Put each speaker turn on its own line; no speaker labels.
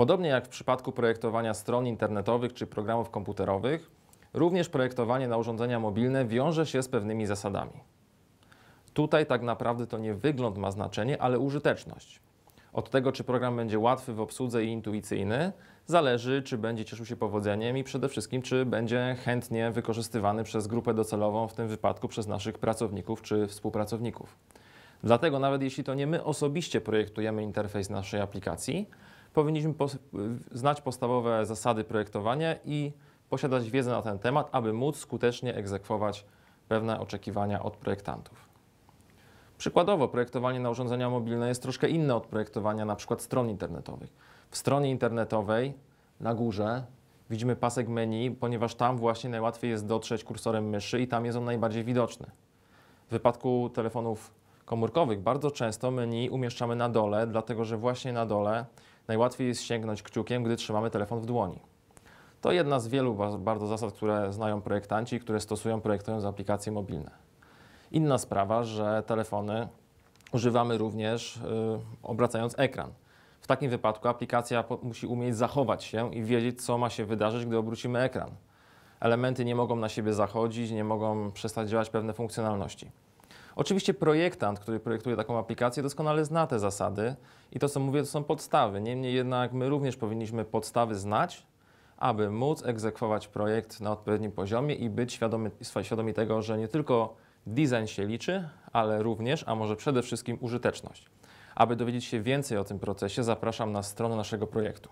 Podobnie jak w przypadku projektowania stron internetowych czy programów komputerowych, również projektowanie na urządzenia mobilne wiąże się z pewnymi zasadami. Tutaj tak naprawdę to nie wygląd ma znaczenie, ale użyteczność. Od tego, czy program będzie łatwy w obsłudze i intuicyjny, zależy, czy będzie cieszył się powodzeniem i przede wszystkim, czy będzie chętnie wykorzystywany przez grupę docelową, w tym wypadku przez naszych pracowników czy współpracowników. Dlatego, nawet jeśli to nie my osobiście projektujemy interfejs naszej aplikacji, powinniśmy pos- znać podstawowe zasady projektowania i posiadać wiedzę na ten temat, aby móc skutecznie egzekwować pewne oczekiwania od projektantów. Przykładowo, projektowanie na urządzenia mobilne jest troszkę inne od projektowania na przykład stron internetowych. W stronie internetowej na górze widzimy pasek menu, ponieważ tam właśnie najłatwiej jest dotrzeć kursorem myszy i tam jest on najbardziej widoczny. W wypadku telefonów komórkowych bardzo często menu umieszczamy na dole, dlatego że właśnie na dole najłatwiej jest sięgnąć kciukiem, gdy trzymamy telefon w dłoni. To jedna z wielu ba- bardzo zasad, które znają projektanci i które stosują projektując aplikacje mobilne. Inna sprawa, że telefony używamy również y, obracając ekran. W takim wypadku aplikacja musi umieć zachować się i wiedzieć, co ma się wydarzyć, gdy obrócimy ekran. Elementy nie mogą na siebie zachodzić, nie mogą przestać działać pewne funkcjonalności. Oczywiście projektant, który projektuje taką aplikację, doskonale zna te zasady i to, co mówię, to są podstawy. Niemniej jednak my również powinniśmy podstawy znać, aby móc egzekwować projekt na odpowiednim poziomie i być świadomy, świadomi tego, że nie tylko design się liczy, ale również, a może przede wszystkim użyteczność. Aby dowiedzieć się więcej o tym procesie, zapraszam na stronę naszego projektu.